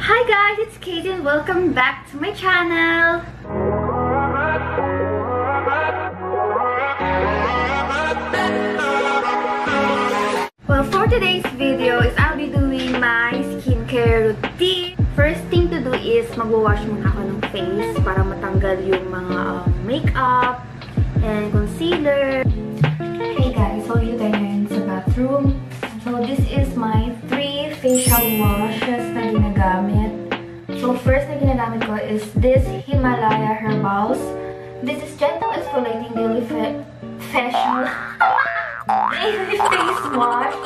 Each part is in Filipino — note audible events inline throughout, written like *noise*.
Hi guys, it's Katie and welcome back to my channel! Well, for today's video is I'll be doing my skincare routine. First thing to do is magwawash muna ako ng face para matanggal yung mga um, makeup exfoliating daily fa facial daily face wash.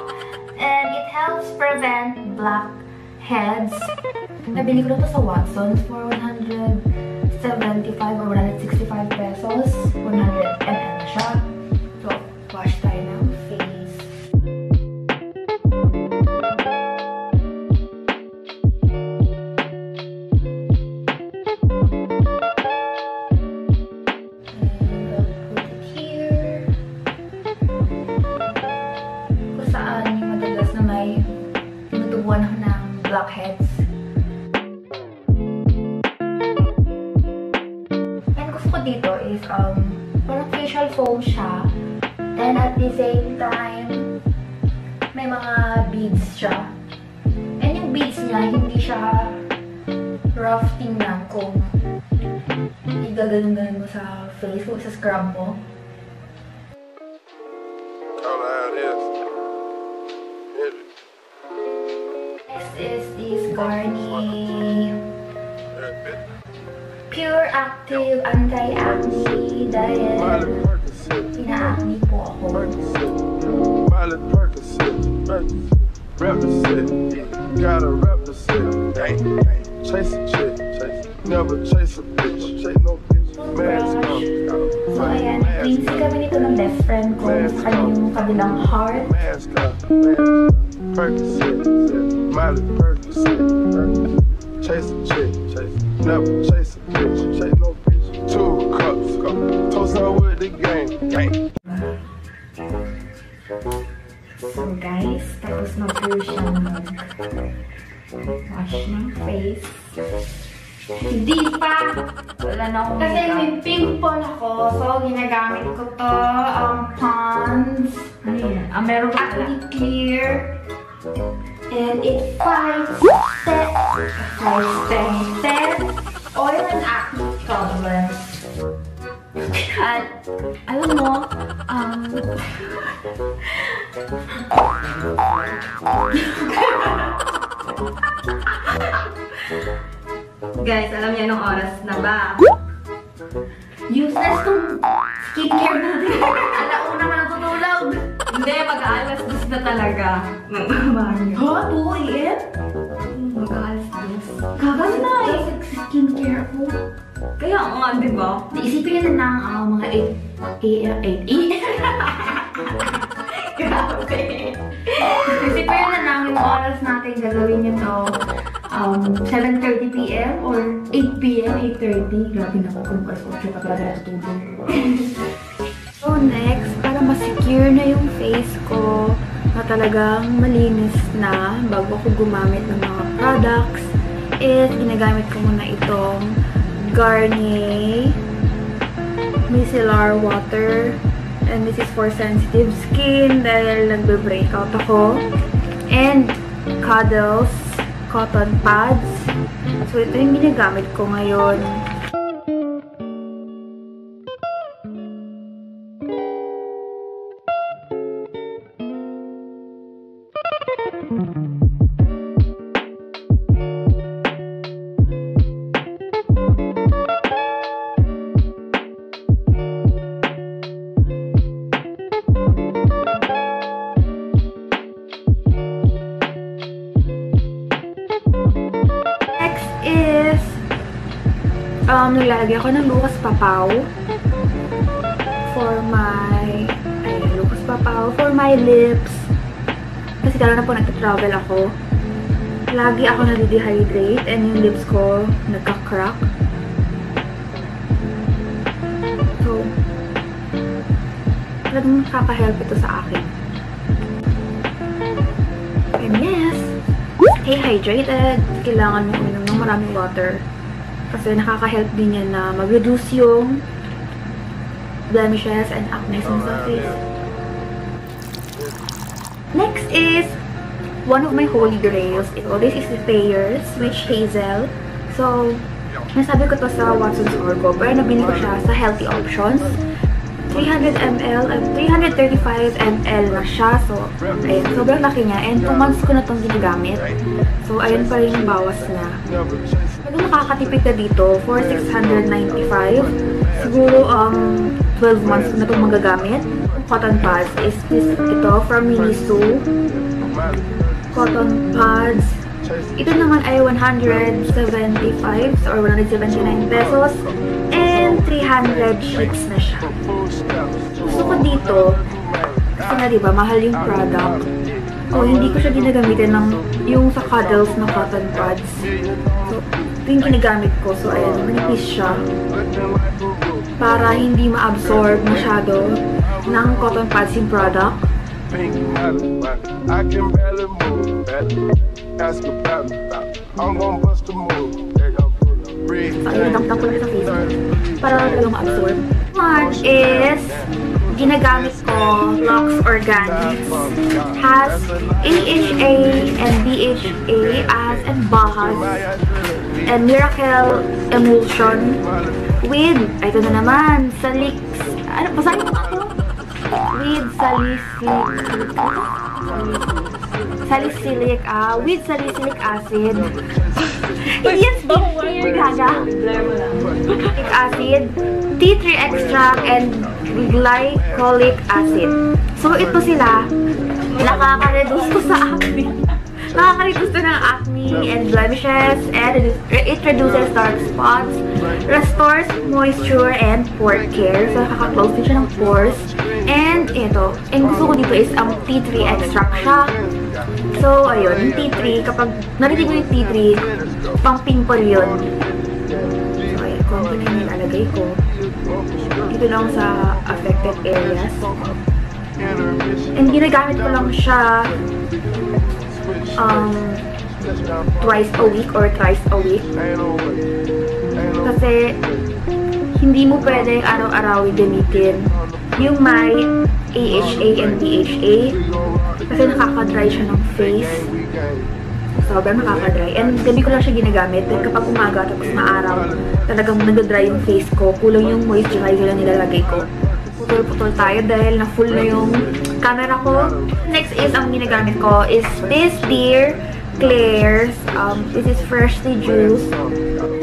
And it helps prevent blackheads. Nabili ko na to sa Watsons for 175 or 165 pesos. 100 ml siya. So, wash tayo ng may mga beads siya. And yung beads niya, hindi siya rough tingnan kung igaganon-ganon mo sa face o sa scrub mo. It. Next is this Garnier. Pure Active Anti-Acne Percocet. Ina-acne po ako. Percocet. Percocet. Percocet. Represent. Gotta represent. Chase a chick. Chase. Never chase a bitch. Chase no bitch. Mask on. So, ayan. Cleansy kami nito ng best friend ko. Sa kanyang kabilang heart. Mask on. Mask on. Percocet. Miley Percocet. Percocet. Chase a chick. Chase. Never chase a bitch. Chase no bitch. Two cups. Cup. Toast her with the gang. Gang. So, guys, tapos na po siya mag-wash ng face. Hindi pa! Wala na akong Kasi may pimple ako. So, ginagamit ko to. Um, Pond's. Ano yan? Ah, meron. Acne Clear. And it fights set, fights tinted oil and acne problems. At, alam mo, um, Guys, alam niyo anong oras na ba? useless tong skincare natin. Alauna ka natutulog. Hindi, mag-aalas dos na talaga. Ng umaga. Ha? 2 a.m.? Nga, di ba? Naisipin na ng ah, mga 8 a.m. 8 Grabe. Isipin na lang yung oras natin gagawin ito. Um, 7.30 p.m. or 8 p.m., 8.30. Grabe na ako kung alas 8 pa talaga *laughs* natutulog. so next, para ma-secure na yung face ko na talagang malinis na bago ko gumamit ng mga products is ginagamit ko muna itong Garnier micellar water and this is for sensitive skin dahil nagbe-breakout ako. And Cuddles cotton pads. So ito yung ginagamit ko ngayon Papaw for my, ay, Lucas Papaw, for my lips. Kasi tala na po nagta-travel ako. Lagi ako nade-dehydrate and yung lips ko nagka-crack. So, talagang nakaka-help ito sa akin. And yes, stay hydrated. Kailangan mo uminom ng maraming water. Kasi nakaka-help din yan na mag-reduce yung blemishes and acne sa face. Next is one of my holy grails. Ito, this is the Thayer's Witch Hazel. So, nasabi ko to sa Watson's Orgo, pero nabili ko siya sa Healthy Options. 300 ml, uh, 335 ml na siya. So, ayun, sobrang laki niya. And 2 months ko na itong ginagamit. So, ayun pa rin yung bawas niya. Pag nakakatipid ka dito for 695, siguro um 12 months na itong magagamit. Cotton pads is this, ito from Miniso. Cotton pads. Ito naman ay 175 or 179 pesos. And 300 sheets na siya. Gusto ko dito, kasi nga diba, mahal yung product. So, hindi ko siya ginagamitin ng yung sa cuddles na cotton pads. So, ito yung ginagamit ko. So, ayan, manipis siya. Para hindi ma-absorb masyado ng cotton pads yung product. Ayun, dangdang ko lang sa face. Para talaga ma-absorb. One is, ginagamit ko Lux Organics. Has AHA and BHA as and Bahas and Miracle Emulsion with, ito na naman, Salix, ano, basahin ako? With salicylic, salicylic, ah, with salicylic acid. *laughs* yes, here, gaga. Salicylic acid, tea tree extract, and glycolic acid. So, ito sila, nakaka-reduce sa acne. Nakaka-reduce ng acne and blemishes, and it reduces dark spots, restores moisture and pore care. So, nakaka-close din siya ng pores. And ito, and gusto ko dito is ang tea tree extract siya. So, ayun, yung tea tree, kapag narinig mo yung tea tree, pang pimple yun. Ayun, konti na yung nilalagay ko. Dito lang sa affected areas. And ginagamit ko lang siya um, twice a week or thrice a week. Kasi hindi mo pwedeng araw-araw gamitin yung may AHA and BHA kasi nakaka-dry siya ng face. Sobrang nakaka-dry. And gabi ko lang siya ginagamit. Then kapag umaga tapos maaraw, talagang nag-dry yung face ko. Kulang yung moisturizer na nilalagay ko. Putol-putol tayo dahil na full na yung camera ko. Next is, ang ginagamit ko is this Dear Claire's. Um, this is freshly juiced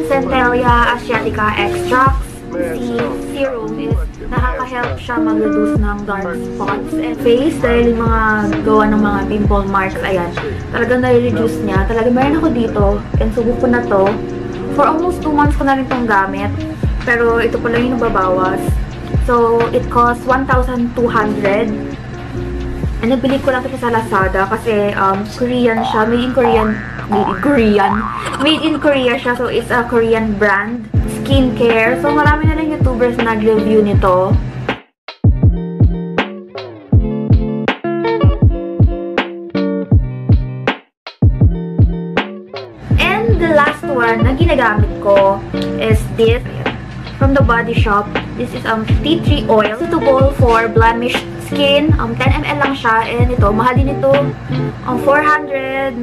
Centella Asiatica Extracts. Serum is nakaka-help siya mag-reduce ng dark spots and face dahil yung mga gawa ng mga pimple marks, ayan, talagang nare-reduce niya. Talagang meron ako dito and subok ko na to. For almost 2 months ko na rin itong gamit. Pero ito pala yung nababawas. So, it costs 1,200. And nabili ko lang ito sa Lazada kasi um, Korean siya. Made in Korean. Made in Korean. Made in Korea siya. So, it's a Korean brand. Skincare. So, marami na lang YouTubers na nag-review nito. And the last one na ginagamit ko is this from the Body Shop. This is um tea tree oil. Suitable for blemished skin. Um, 10 ml lang siya. And ito, mahal din ito. Um, 495.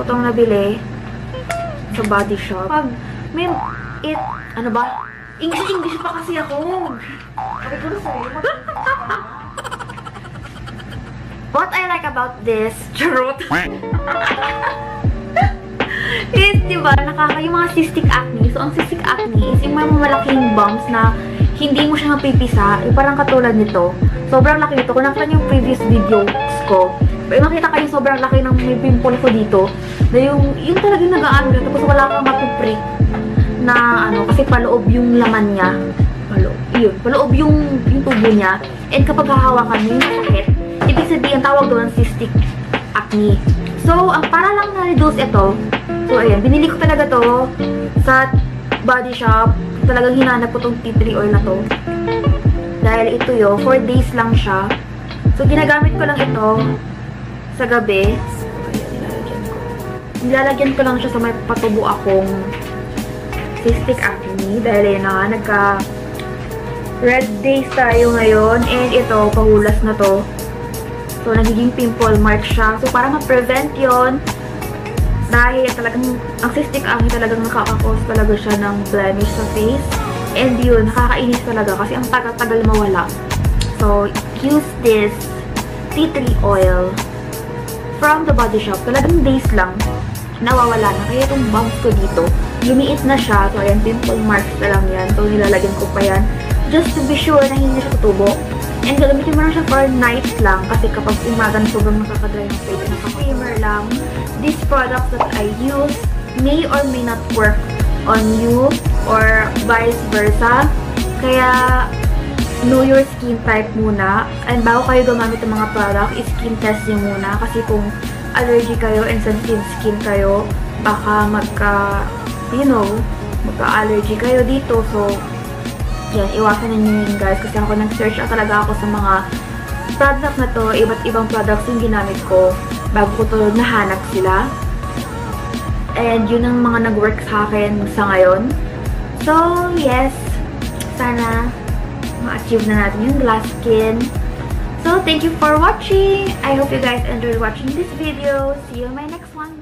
Itong nabili sa Body Shop. Pag may it, ano ba? English-English pa kasi ako. Sabi ko na sa'yo. *laughs* What I like about this, charot, *laughs* is, di ba, nakaka yung mga cystic acne. So, ang cystic acne is yung mga malaking bumps na hindi mo siya mapipisa. Yung parang katulad nito. Sobrang laki nito. Kung nakita niyo yung previous videos ko, pero makita kayo sobrang laki ng may pimple ko dito. Na yung, yung talagang nag-aano na, tapos wala kang mapiprick na ano, kasi paloob yung laman niya. Paloob, yun. Paloob yung, yung tubo niya. And kapag hahawakan mo yung sakit, ibig sabihin, tawag doon cystic acne. So, ang para lang na-reduce ito, so ayan, binili ko talaga to sa body shop. Talagang hinanap ko tong tea tree oil na to. Dahil ito yo, 4 days lang siya. So, ginagamit ko lang ito sa gabi. Nilalagyan ko lang siya sa may patubo akong cystic acne. Dahil yun na nga, nagka red days tayo ngayon. And ito, pahulas na to. So, nagiging pimple mark siya. So, para ma-prevent yon dahil talagang, ang cystic acne talagang nakakakos talaga siya ng blemish sa face. And yun, nakakainis talaga kasi ang tagal-tagal mawala. So, use this tea tree oil from the body shop. Talagang days lang, nawawala na. Kaya itong bumps ko dito, lumiit na siya. So, ayan, pimple marks na lang yan. So, nilalagyan ko pa yan. Just to be sure na hindi siya tutubo. And gagamitin mo lang siya for nights lang. Kasi kapag umaga na sobrang nakakadry ng face, nakaka-creamer lang. These products that I use may or may not work on you or vice versa. Kaya, know your skin type muna. And bago kayo gumamit ng mga product, skin test niyo muna. Kasi kung allergy kayo and sensitive skin kayo, baka magka, you know, magka-allergy kayo dito. So, yan, iwasan na nyo yun guys. Kasi ako nag-search na talaga ako sa mga product na to, iba't ibang products yung ginamit ko bago ko to nahanap sila. And yun ang mga nag-work sa akin sa ngayon. So, yes, sana ma-achieve na natin yung glass skin. So, thank you for watching. I hope you guys enjoyed watching this video. See you in my next one.